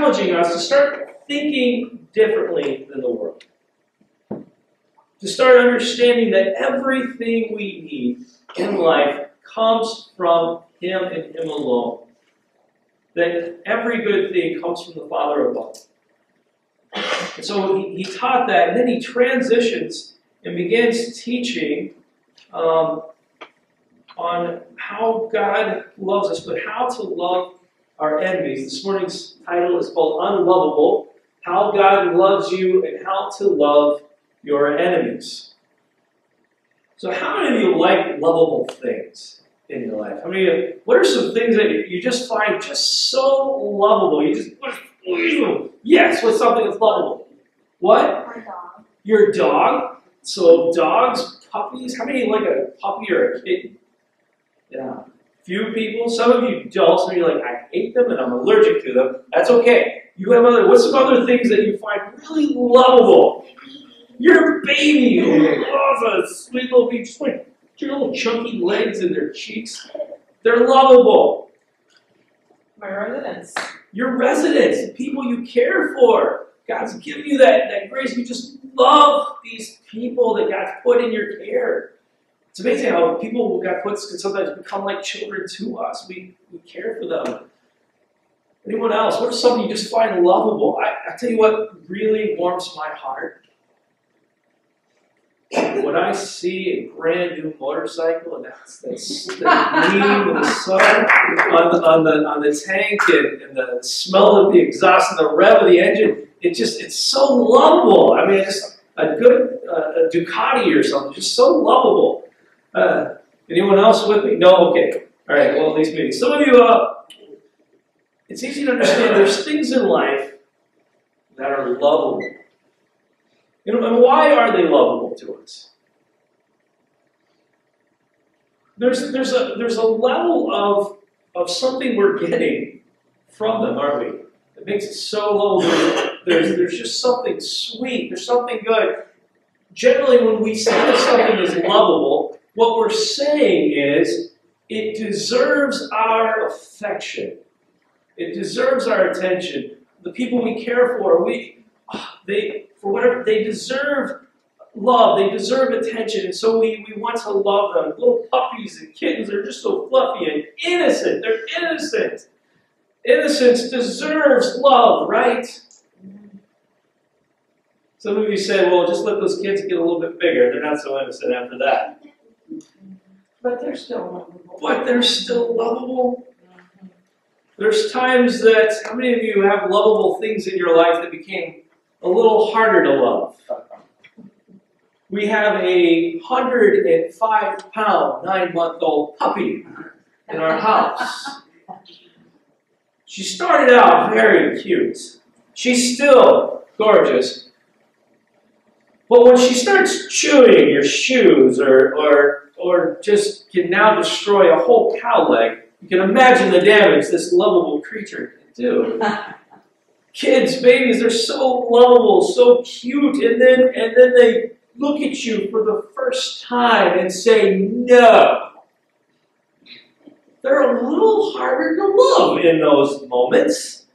challenging us to start thinking differently than the world. To start understanding that everything we need in life comes from Him and Him alone. That every good thing comes from the Father above. And so he, he taught that, and then he transitions and begins teaching um, on how God loves us, but how to love our enemies. This morning's title is called Unlovable How God Loves You and How to Love Your Enemies. So, how many of you like lovable things in your life? How many of you, what are some things that you just find just so lovable? You just, yes, what's something that's lovable? What? My dog. Your dog? So, dogs, puppies, how many like a puppy or a kitten? Yeah. Few people, some of you don't, some of you are like, I hate them and I'm allergic to them. That's okay. You have other, what's some other things that you find really lovable? Your baby who loves a sweet little baby, just like your little chunky legs and their cheeks. They're lovable. My residents. Your residents, people you care for. God's given you that, that grace. You just love these people that God's put in your care. It's amazing how people who got put can sometimes become like children to us. We, we care for them. Anyone else? What is something you just find lovable? I, I tell you what really warms my heart. When I see a brand new motorcycle and that's, the gleam of the sun on, the, on, the, on the tank and, and the smell of the exhaust and the rev of the engine, it just it's so lovable. I mean, just a good uh, a Ducati or something, just so lovable. Uh, anyone else with me? No? Okay. All right, well, at least maybe. Some of you, uh, it's easy to understand there's things in life that are lovable. You know, and why are they lovable to us? There's, there's, a, there's a level of, of something we're getting from them, aren't we? It makes it so lovable. There's, there's just something sweet, there's something good. Generally, when we say that something is lovable, what we're saying is it deserves our affection. It deserves our attention. The people we care for, we ah, they for whatever they deserve love, they deserve attention, and so we, we want to love them. Little puppies and kittens, they're just so fluffy and innocent. They're innocent. Innocence deserves love, right? Some of you say, well, just let those kids get a little bit bigger. They're not so innocent after that. But they're still lovable. But they're still lovable. Mm-hmm. There's times that, how many of you have lovable things in your life that became a little harder to love? We have a 105 pound, nine month old puppy in our house. She started out very cute. She's still gorgeous. But when she starts chewing your shoes or, or, or just can now destroy a whole cow leg, you can imagine the damage this lovable creature can do. Kids, babies, they're so lovable, so cute, and then and then they look at you for the first time and say no. They're a little harder to love in those moments.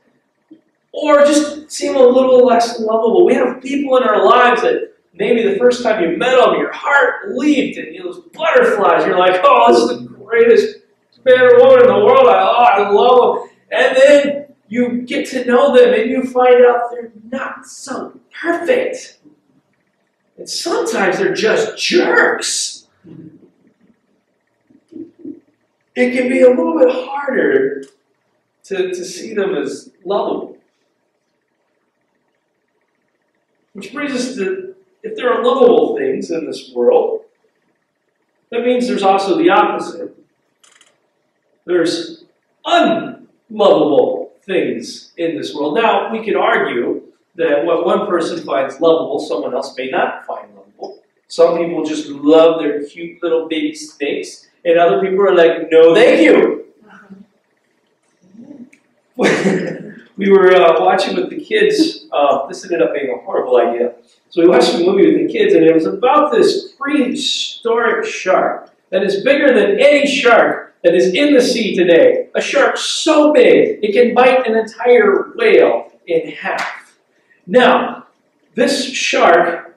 Or just seem a little less lovable. We have people in our lives that maybe the first time you met them, your heart leaped and you know, those butterflies. You're like, oh, this is the greatest man or woman in the world. I, oh, I love them. And then you get to know them and you find out they're not so perfect. And sometimes they're just jerks. It can be a little bit harder to, to see them as lovable. Which brings us to if there are lovable things in this world, that means there's also the opposite. There's unlovable things in this world. Now, we could argue that what one person finds lovable, someone else may not find lovable. Some people just love their cute little baby snakes, and other people are like, no, thank you. we were uh, watching with the kids. Uh, this ended up being a horrible idea. So we watched a movie with the kids, and it was about this prehistoric shark that is bigger than any shark that is in the sea today. A shark so big it can bite an entire whale in half. Now, this shark,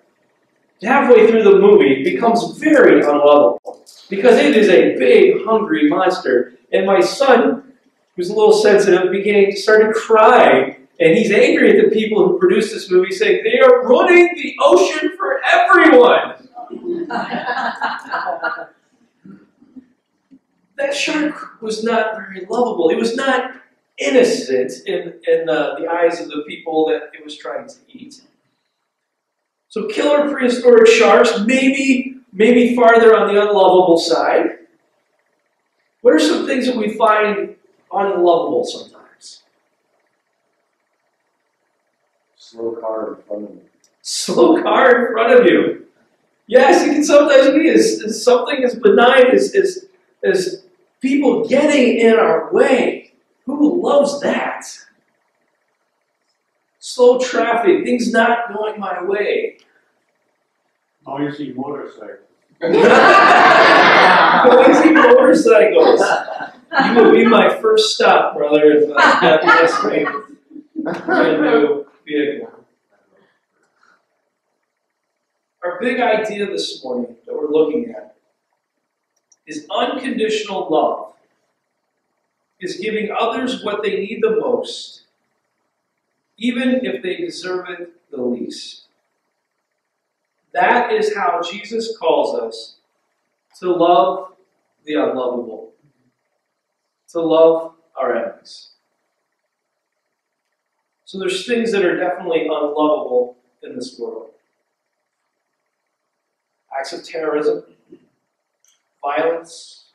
halfway through the movie, becomes very unlovable because it is a big, hungry monster. And my son, who's a little sensitive, began started crying. And he's angry at the people who produced this movie, saying they are ruining the ocean for everyone. that shark was not very lovable. It was not innocent in, in uh, the eyes of the people that it was trying to eat. So killer prehistoric sharks, maybe, maybe farther on the unlovable side. What are some things that we find unlovable sometimes? Slow car in front of me. Slow car in front of you. Yes, it can sometimes be as, as something as benign as, as, as people getting in our way. Who loves that? Slow traffic, things not going my way. Oh, Noisy motorcycle. Noisy motorcycles. You will be my first stop, brother, if I got this brand new vehicle. Our big idea this morning that we're looking at is unconditional love is giving others what they need the most, even if they deserve it the least. That is how Jesus calls us to love the unlovable, to love our enemies. So there's things that are definitely unlovable in this world. Acts of terrorism, violence,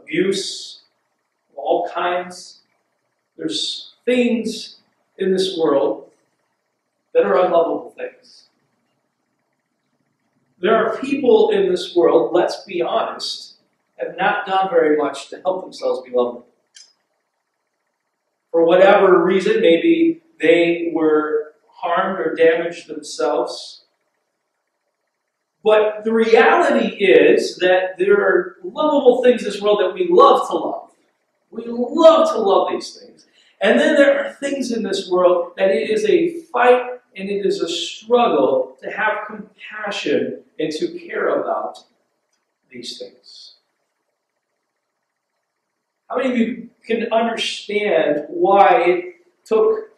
abuse of all kinds. There's things in this world that are unlovable things. There are people in this world, let's be honest, have not done very much to help themselves be lovable. For whatever reason, maybe they were harmed or damaged themselves. But the reality is that there are lovable things in this world that we love to love. We love to love these things. And then there are things in this world that it is a fight and it is a struggle to have compassion and to care about these things. How many of you can understand why it took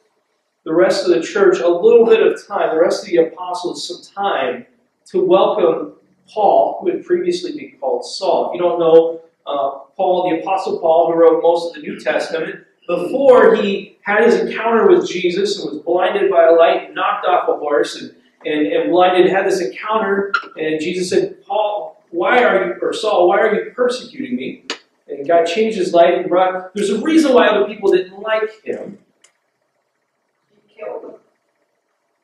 the rest of the church a little bit of time, the rest of the apostles some time to welcome Paul, who had previously been called Saul? If you don't know uh, Paul, the Apostle Paul, who wrote most of the New Testament, before he had his encounter with Jesus and was blinded by a light, knocked off a horse, and, and, and blinded, had this encounter, and Jesus said, Paul, why are you, or Saul, why are you persecuting me? And God changed his life and brought, there's a reason why other people didn't like him. He killed him.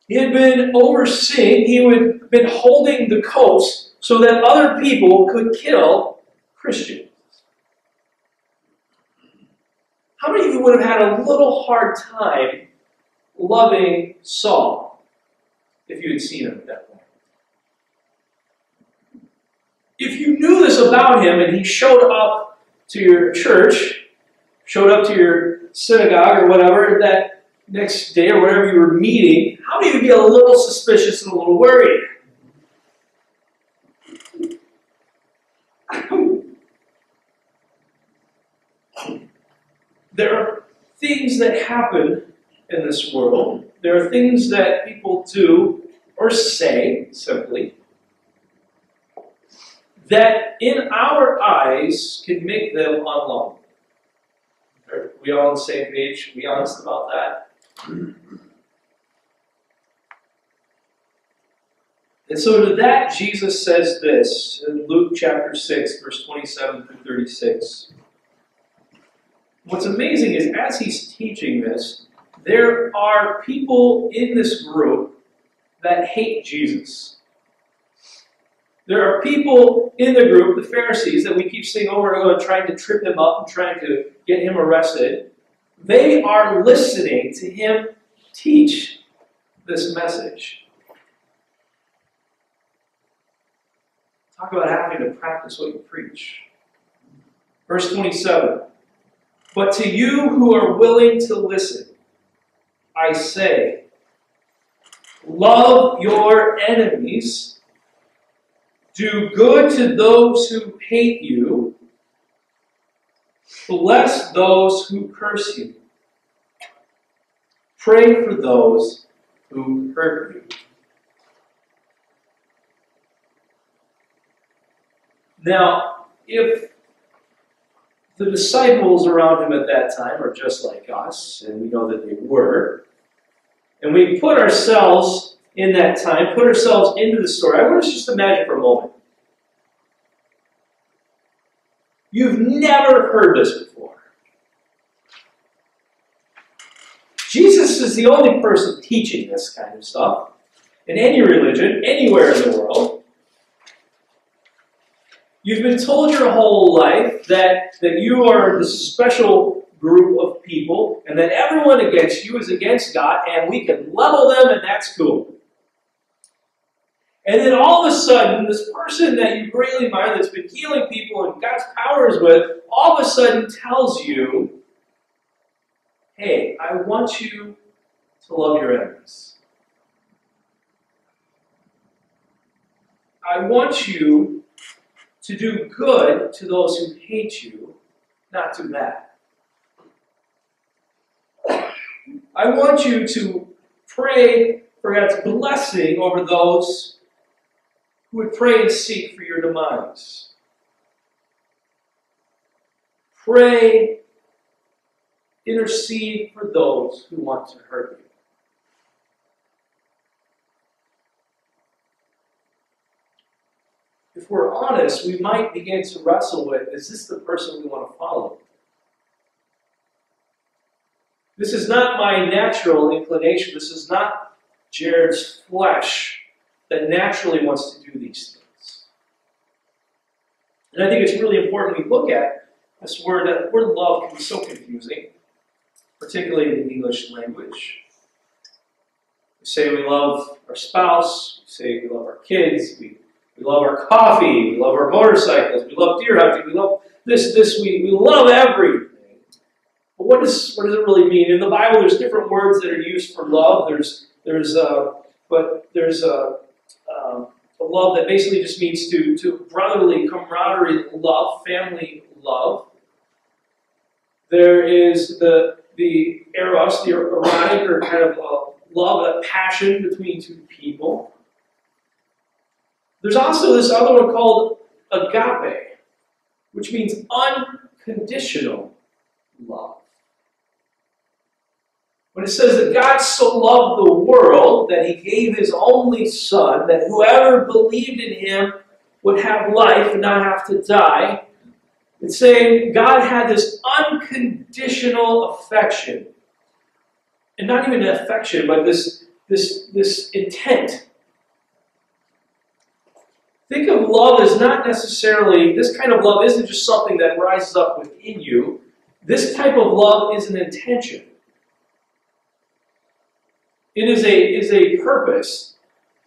He had been overseeing, he had been holding the coats so that other people could kill Christians. How many of you would have had a little hard time loving Saul if you had seen him at that point? If you knew this about him and he showed up to your church, showed up to your synagogue or whatever that next day or whatever you were meeting, how many would be a little suspicious and a little worried? there are things that happen in this world. There are things that people do or say simply that in our eyes can make them unlovable. Are we all on the same page? Are we honest about that? And so to that, Jesus says this in Luke chapter 6, verse 27 through 36. What's amazing is as he's teaching this, there are people in this group that hate Jesus. There are people in the group, the Pharisees, that we keep seeing over and over, trying to trip him up and trying to get him arrested. They are listening to him teach this message. Talk about having to practice what you preach. Verse 27. But to you who are willing to listen, I say, love your enemies, do good to those who hate you, bless those who curse you, pray for those who hurt you. Now, if the disciples around him at that time are just like us, and we know that they were, and we put ourselves in that time, put ourselves into the story. I want us just to imagine for a moment. You've never heard this before. Jesus is the only person teaching this kind of stuff in any religion, anywhere in the world. You've been told your whole life that, that you are this special group of people and that everyone against you is against God and we can level them and that's cool. And then all of a sudden, this person that you greatly admire that's been healing people and God's power is with, all of a sudden tells you, hey, I want you to love your enemies. I want you to do good to those who hate you, not do bad. I want you to pray for God's blessing over those who would pray and seek for your demise. Pray, intercede for those who want to hurt you. if we're honest, we might begin to wrestle with is this the person we want to follow? This is not my natural inclination. This is not Jared's flesh that naturally wants to do these things. And I think it's really important we look at this word. That word love can be so confusing, particularly in the English language. We say we love our spouse, we say we love our kids, we we love our coffee. We love our motorcycles. We love deer hunting. We love this, this. We, we love everything. But what does what does it really mean? In the Bible, there's different words that are used for love. There's there's uh, but there's a, um, a love that basically just means to to brotherly camaraderie love, family love. There is the the eros, the erotic or kind of uh, love, a passion between two people. There's also this other one called agape, which means unconditional love. When it says that God so loved the world that he gave his only Son, that whoever believed in him would have life and not have to die, it's saying God had this unconditional affection. And not even an affection, but this, this, this intent Think of love as not necessarily, this kind of love isn't just something that rises up within you. This type of love is an intention. It is a, is a purpose.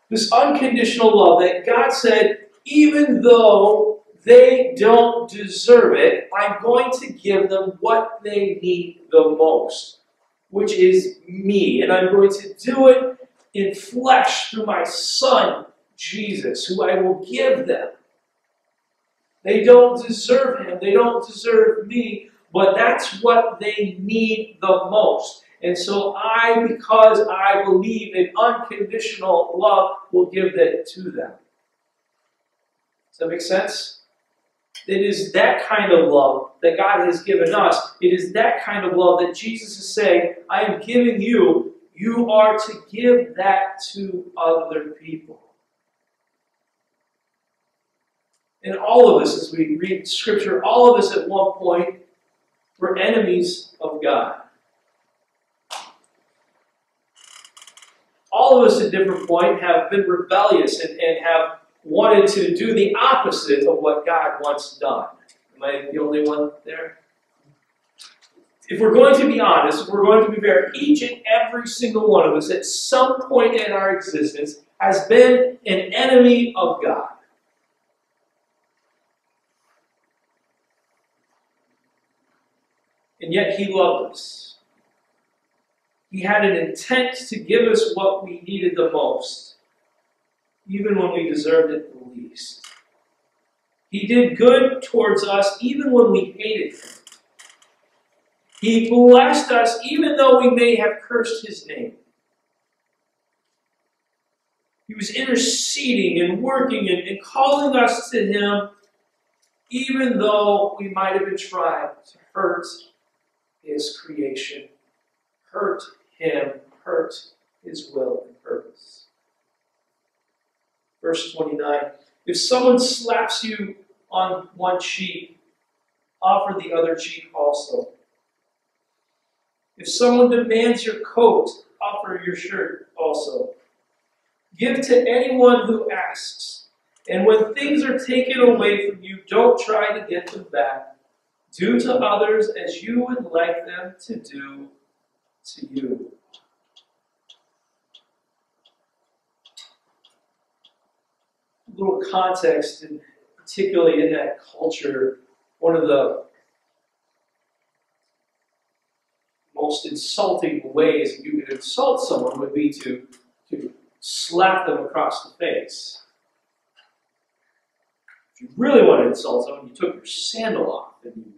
This unconditional love that God said, even though they don't deserve it, I'm going to give them what they need the most, which is me. And I'm going to do it in flesh through my Son, Jesus, who I will give them. They don't deserve him, they don't deserve me, but that's what they need the most. And so I, because I believe in unconditional love, will give that to them. Does that make sense? It is that kind of love that God has given us. It is that kind of love that Jesus is saying, I am giving you. You are to give that to other people. And all of us, as we read Scripture, all of us at one point were enemies of God. All of us at different point have been rebellious and, and have wanted to do the opposite of what God wants done. Am I the only one there? If we're going to be honest, if we're going to be fair, each and every single one of us at some point in our existence has been an enemy of God. and yet He loved us. He had an intent to give us what we needed the most, even when we deserved it the least. He did good towards us even when we hated Him. He blessed us even though we may have cursed His name. He was interceding and working and, and calling us to Him even though we might have been trying to hurt His creation, hurt Him, hurt His will and purpose. Verse 29 If someone slaps you on one cheek, offer the other cheek also. If someone demands your coat, offer your shirt also. Give to anyone who asks. And when things are taken away from you, don't try to get them back. Do to others as you would like them to do to you. A little context, and particularly in that culture, one of the most insulting ways you could insult someone would be to, to slap them across the face. If you really want to insult someone, you took your sandal off and you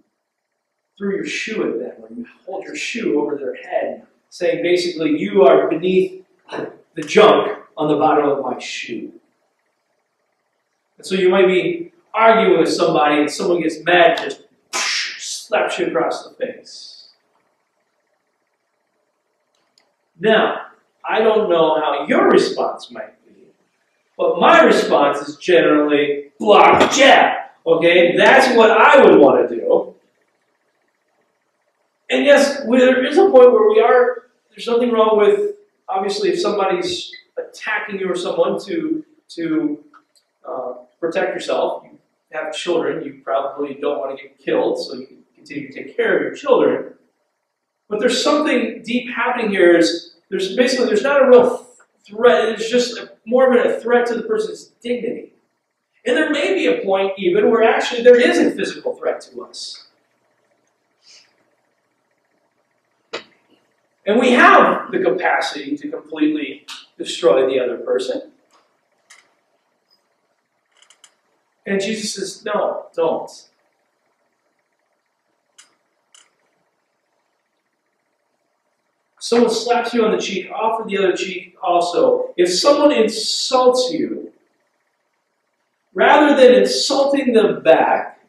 threw your shoe at them, or you hold your shoe over their head, saying basically, You are beneath the junk on the bottom of my shoe. And so you might be arguing with somebody, and someone gets mad and just slaps you across the face. Now, I don't know how your response might be, but my response is generally block jab. Okay, that's what I would want to do. And yes, there is a point where we are, there's nothing wrong with, obviously, if somebody's attacking you or someone to, to uh, protect yourself. You have children, you probably don't want to get killed, so you continue to take care of your children. But there's something deep happening here is there's basically there's not a real threat, it's just a, more of a threat to the person's dignity. And there may be a point even where actually there is a physical threat to us. And we have the capacity to completely destroy the other person. And Jesus says, no, don't. Someone slaps you on the cheek, offer the other cheek also. If someone insults you, rather than insulting them back,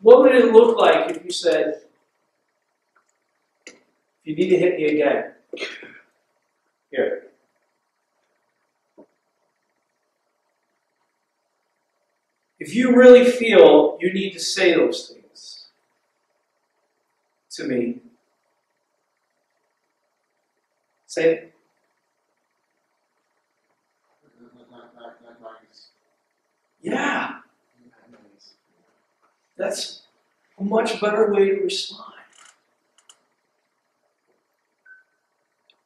what would it look like if you said, you need to hit me again, here. If you really feel you need to say those things to me, say it. Yeah, that's a much better way to respond.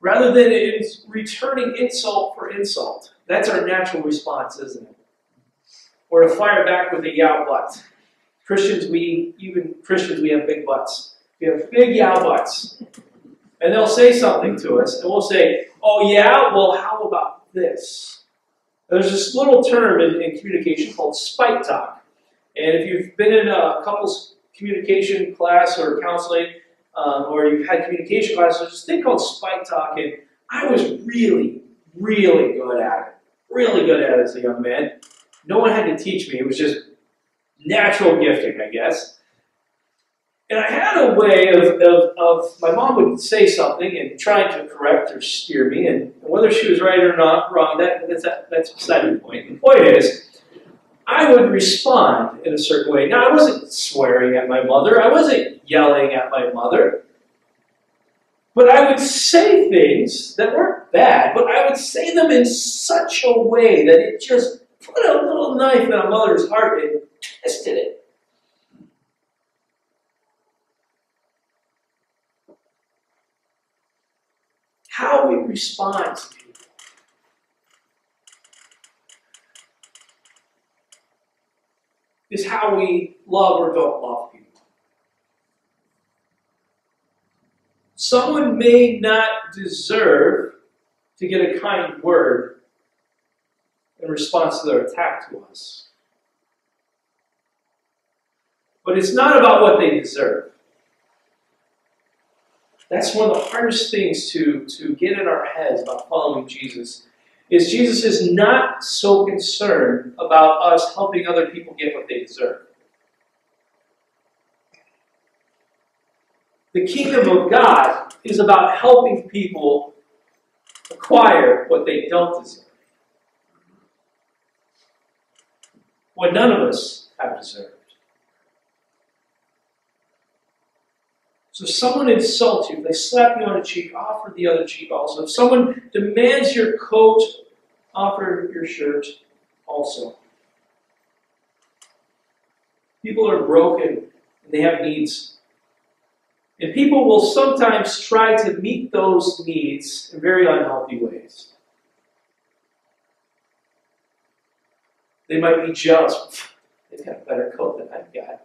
Rather than it's returning insult for insult. That's our natural response, isn't it? Or to fire back with a yow butt. Christians, we, even Christians, we have big butts. We have big yow butts. And they'll say something to us, and we'll say, oh yeah, well, how about this? There's this little term in, in communication called spike talk. And if you've been in a couples communication class or counseling, um, or you've had communication classes, there's this thing called spike talking. I was really, really good at it. Really good at it as a young man. No one had to teach me. It was just natural gifting, I guess. And I had a way of, of, of, my mom would say something and trying to correct or steer me, and whether she was right or not wrong, that, that's, that's beside the point. The point is, I would respond in a certain way. Now, I wasn't swearing at my mother, I wasn't yelling at my mother, but I would say things that weren't bad, but I would say them in such a way that it just put a little knife in a mother's heart and twisted it. how we respond to people. Is how we love or don't love people. Someone may not deserve to get a kind word in response to their attack to us. But it's not about what they deserve. That's one of the hardest things to, to get in our heads about following Jesus. Is Jesus is not so concerned about us helping other people get what they deserve. The kingdom of God is about helping people acquire what they don't deserve. What none of us have deserved. So if someone insults you, they slap you on the cheek, offer the other cheek also. If someone demands your coat, offer your shirt also. People are broken and they have needs. And people will sometimes try to meet those needs in very unhealthy ways. They might be jealous. They've got a better coat than I've got.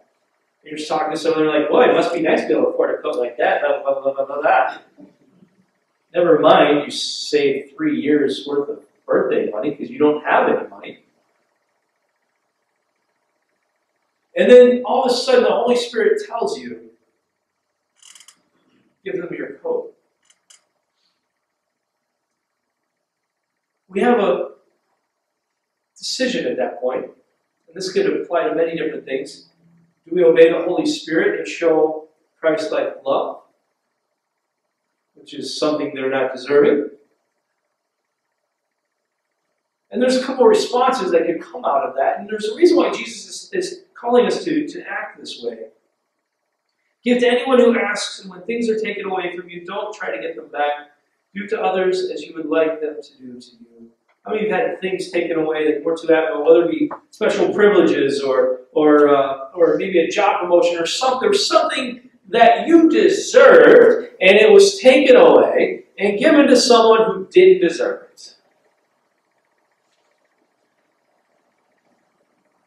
You're just talking to someone, they're like, boy, it must be nice to be able to afford a coat like that. Never mind, you save three years worth of birthday money because you don't have any money. And then all of a sudden, the Holy Spirit tells you, give them your coat. We have a decision at that point, and this could apply to many different things. Do we obey the Holy Spirit and show Christ like love, which is something they're not deserving? And there's a couple of responses that could come out of that, and there's a reason why Jesus is, is calling us to, to act this way. Give to anyone who asks, and when things are taken away from you, don't try to get them back. Do to others as you would like them to do to you. How many of you have had things taken away that weren't too happy whether it be special privileges or or uh, or maybe a job promotion or something, or something that you deserved and it was taken away and given to someone who didn't deserve it?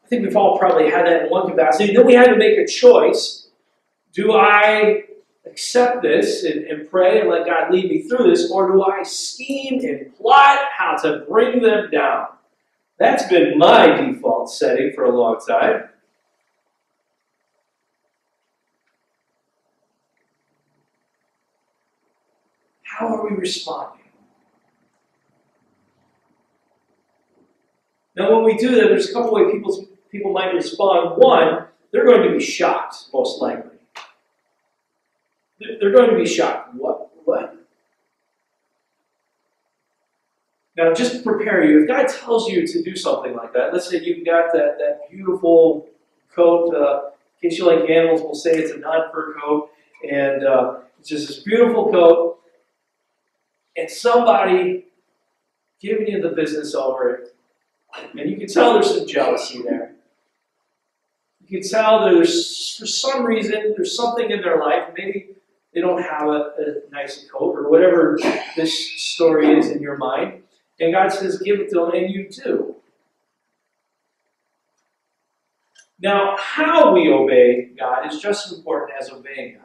I think we've all probably had that in one capacity. Then we had to make a choice. Do I accept this and, and pray and let God lead me through this, or do I scheme and plot how to bring them down? That's been my default setting for a long time. How are we responding? Now, when we do that, there's a couple ways people, people might respond. One, they're going to be shocked, most likely. They're going to be shocked. What? What? Now, just to prepare you, if God tells you to do something like that, let's say you've got that, that beautiful coat, uh, in case you like animals, we'll say it's a non fur coat, and uh, it's just this beautiful coat, and somebody giving you the business over it, and you can tell there's some jealousy there. You can tell there's, for some reason, there's something in their life, maybe they don't have a, a nice coat or whatever this story is in your mind. And God says, give it to them, and you do. Now, how we obey God is just as important as obeying God.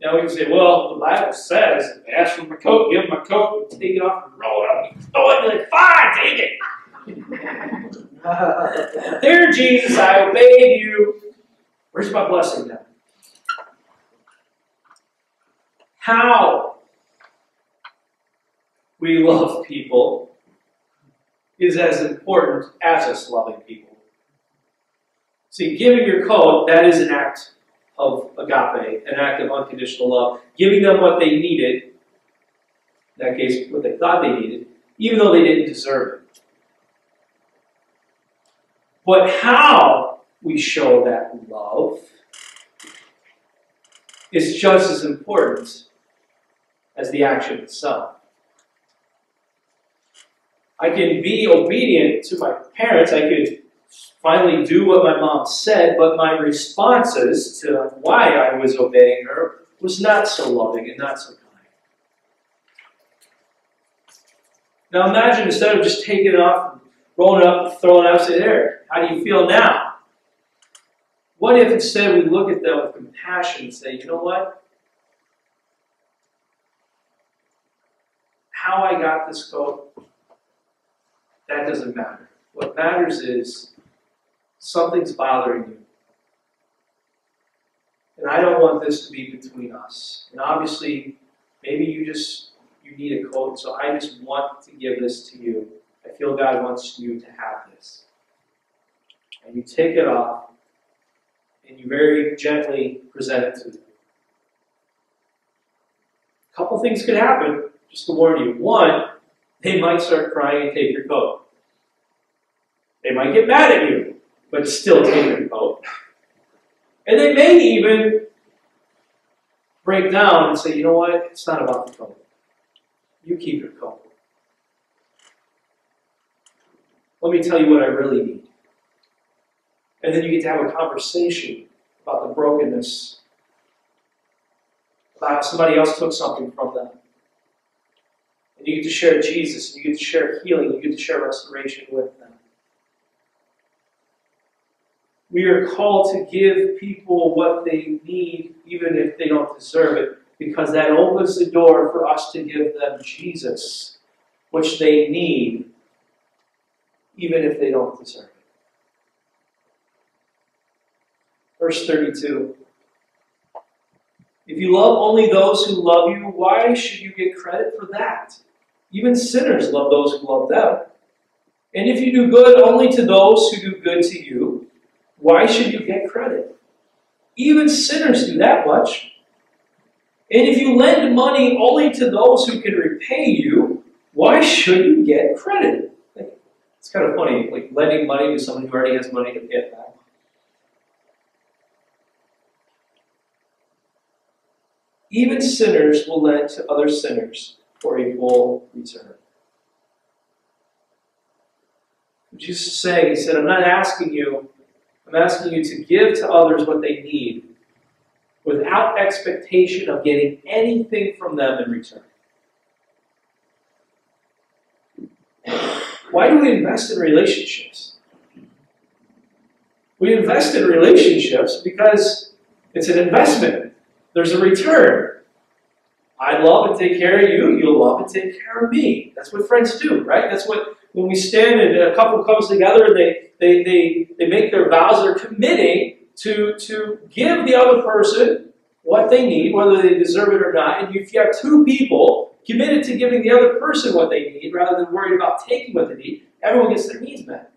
Now we can say, well, the Bible says, ask for my coat, give him my coat, take it off and roll it up, oh, throw it, and like, fine, take it. there, Jesus, I obeyed you. Where's my blessing now? How we love people is as important as us loving people. See, giving your coat, that is an act of agape, an act of unconditional love. Giving them what they needed, in that case, what they thought they needed, even though they didn't deserve it. But how we show that love is just as important as the action itself. I can be obedient to my parents. I could finally do what my mom said, but my responses to why I was obeying her was not so loving and not so kind. Now imagine instead of just taking off, it up, throwing out, say, there, how do you feel now? What if instead we look at them with compassion and say, you know what? how I got this coat, that doesn't matter. What matters is something's bothering you. And I don't want this to be between us. And obviously, maybe you just you need a coat, so I just want to give this to you. I feel God wants you to have this. And you take it off and you very gently present it to them. A couple things could happen, just to warn you. One, they might start crying and take your coat. They might get mad at you, but still take your coat. And they may even break down and say, you know what, it's not about the coat. You keep your coat. Let me tell you what I really need. And then you get to have a conversation about the brokenness, about how somebody else took something from them. And you get to share Jesus, and you get to share healing, you get to share restoration with them. We are called to give people what they need, even if they don't deserve it, because that opens the door for us to give them Jesus, which they need, even if they don't deserve it. Verse 32. If you love only those who love you, why should you get credit for that? Even sinners love those who love them. And if you do good only to those who do good to you, why should you get credit? Even sinners do that much. And if you lend money only to those who can repay you, why should you get credit? Kind of funny, like lending money to someone who already has money to pay it back. Even sinners will lend to other sinners for a full return. Jesus is saying, He said, I'm not asking you, I'm asking you to give to others what they need without expectation of getting anything from them in return. Why do we invest in relationships? We invest in relationships because it's an investment. There's a return. I love and take care of you, you'll love and take care of me. That's what friends do, right? That's what when we stand and a couple comes together and they they they, they make their vows, they're committing to to give the other person what they need, whether they deserve it or not. And if you have two people committed to giving the other person what they need rather than worried about taking what they need, everyone gets their needs met.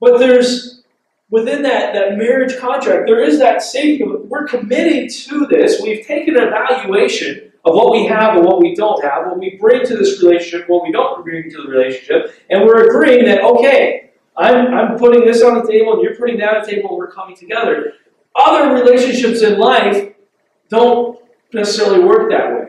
But there's within that, that marriage contract, there is that safety. We're committing to this. We've taken an evaluation of what we have and what we don't have, what we bring to this relationship, what we don't bring to the relationship, and we're agreeing that, okay, I'm, I'm putting this on the table and you're putting that on the table and we're coming together. Other relationships in life don't necessarily work that way.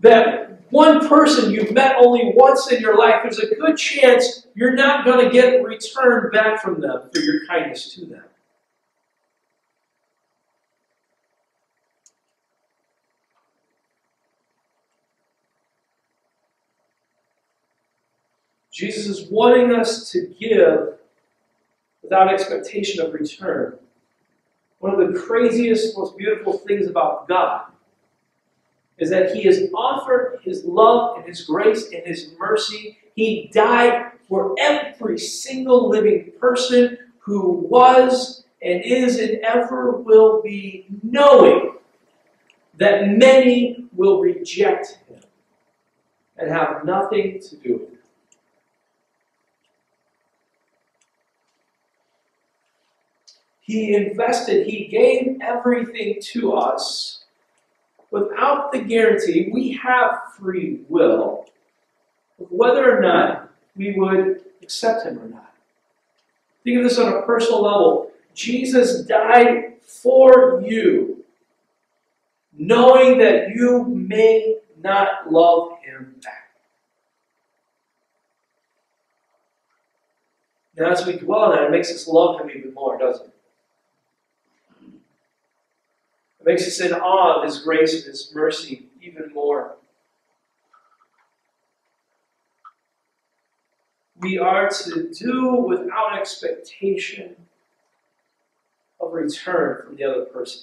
That one person you've met only once in your life, there's a good chance you're not going to get return back from them for your kindness to them. Jesus is wanting us to give without expectation of return. One of the craziest, most beautiful things about God is that He has offered His love and His grace and His mercy. He died for every single living person who was and is and ever will be, knowing that many will reject Him and have nothing to do with Him. He invested, He gave everything to us without the guarantee, we have free will whether or not we would accept him or not. Think of this on a personal level. Jesus died for you, knowing that you may not love him back. Now, as we dwell on that, it makes us love him even more, doesn't it? It makes us in awe of His grace and His mercy even more. We are to do without expectation of return from the other person.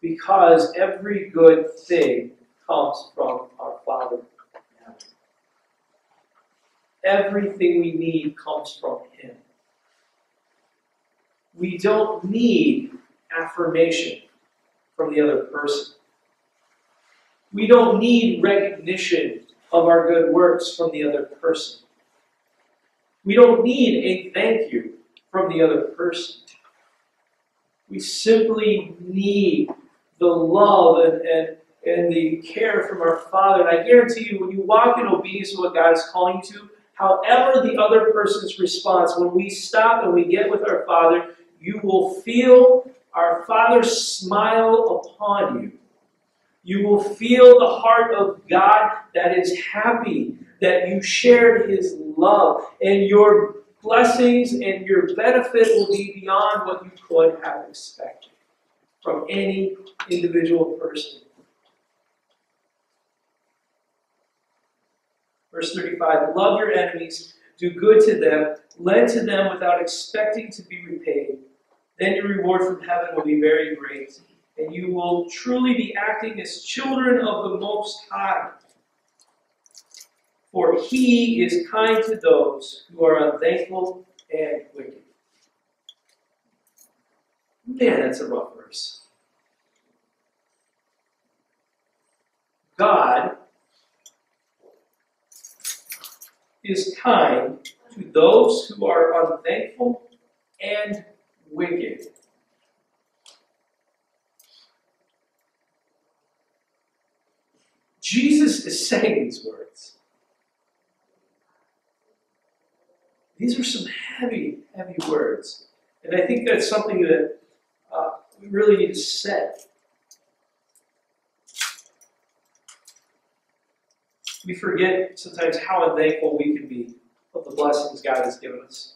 Because every good thing comes from our Father. Everything we need comes from Him. We don't need affirmation from the other person. We don't need recognition of our good works from the other person. We don't need a thank you from the other person. We simply need the love and, and, and the care from our Father. And I guarantee you, when you walk in obedience to what God is calling you to, however the other person's response, when we stop and we get with our Father, you will feel our Father smile upon you. You will feel the heart of God that is happy that you shared His love, and your blessings and your benefit will be beyond what you could have expected from any individual person. Verse 35 Love your enemies, do good to them, lend to them without expecting to be repaid. Then your reward from heaven will be very great, and you will truly be acting as children of the Most High. For he is kind to those who are unthankful and wicked. Man, that's a rough verse. God is kind to those who are unthankful and wicked. Jesus is saying these words. These are some heavy, heavy words. And I think that's something that uh, we really need to set. We forget sometimes how unthankful we can be of the blessings God has given us.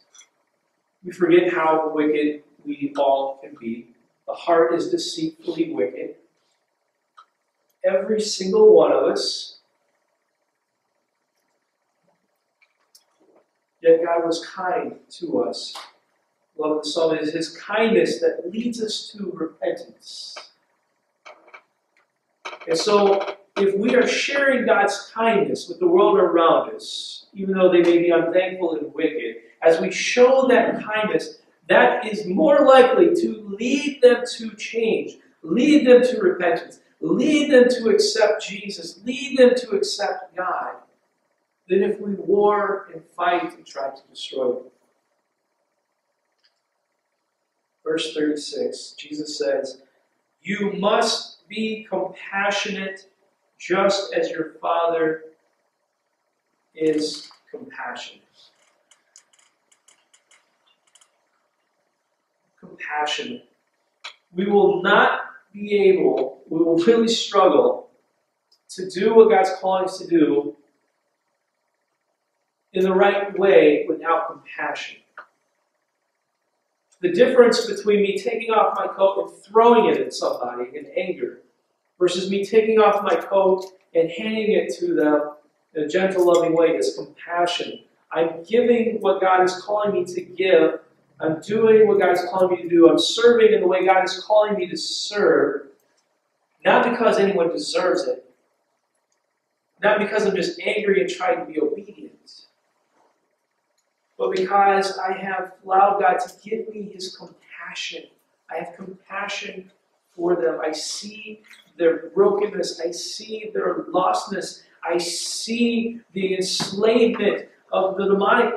We forget how wicked we all can be. The heart is deceitfully wicked. Every single one of us. Yet God was kind to us. Love the psalm is his kindness that leads us to repentance. And so, if we are sharing God's kindness with the world around us, even though they may be unthankful and wicked, as we show that kindness, that is more likely to lead them to change, lead them to repentance, lead them to accept Jesus, lead them to accept God, than if we war and fight and try to destroy them. Verse 36, Jesus says, You must be compassionate just as your Father is compassionate. Compassionate. We will not be able, we will really struggle to do what God's calling us to do in the right way without compassion. The difference between me taking off my coat and throwing it at somebody in anger versus me taking off my coat and handing it to them in a gentle, loving way is compassion. I'm giving what God is calling me to give. I'm doing what God is calling me to do. I'm serving in the way God is calling me to serve. Not because anyone deserves it. Not because I'm just angry and trying to be obedient. But because I have allowed God to give me His compassion. I have compassion for them. I see their brokenness. I see their lostness. I see the enslavement of the demonic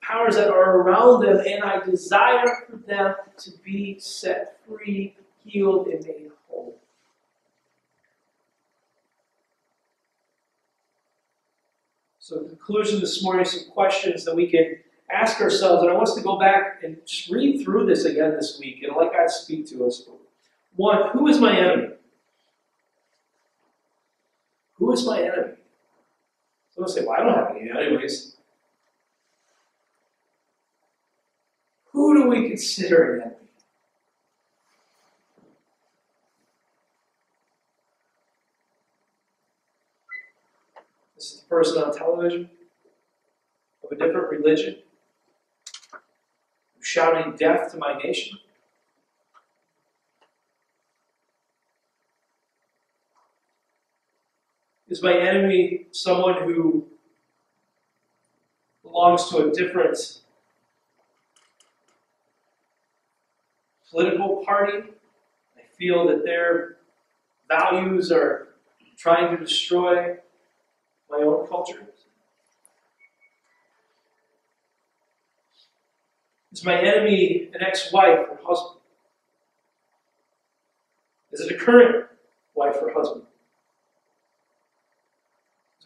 powers that are around them, and I desire for them to be set free, healed, and made whole. So, in conclusion this morning, some questions that we can ask ourselves, and I want us to go back and just read through this again this week and let God speak to us. One, who is my enemy? Who is my enemy? Someone say, well, I don't have any anyways. Who do we consider an enemy? This is the person on television of a different religion who's shouting death to my nation. Is my enemy someone who belongs to a different political party? I feel that their values are trying to destroy my own culture. Is my enemy an ex wife or husband? Is it a current wife or husband?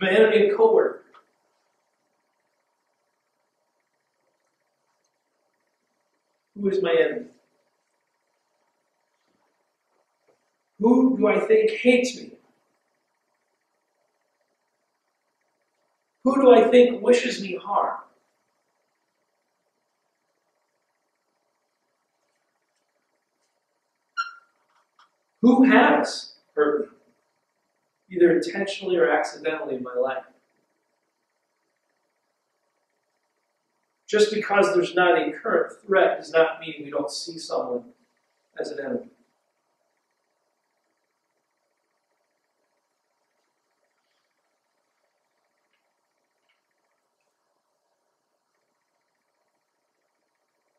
My enemy a coworker? Who is my enemy? Who do I think hates me? Who do I think wishes me harm? Who has hurt me, either intentionally or accidentally in my life? Just because there's not a current threat does not mean we don't see someone as an enemy.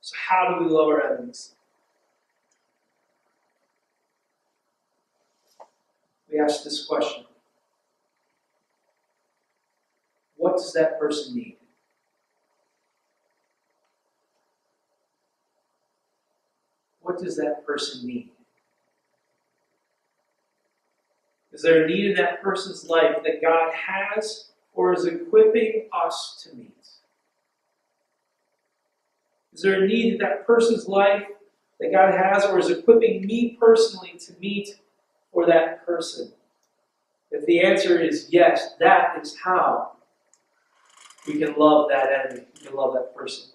So, how do we love our enemies? We ask this question What does that person need? What does that person need? Is there a need in that person's life that God has or is equipping us to meet? Is there a need in that person's life that God has or is equipping me personally to meet for that person? If the answer is yes, that is how we can love that enemy, we can love that person.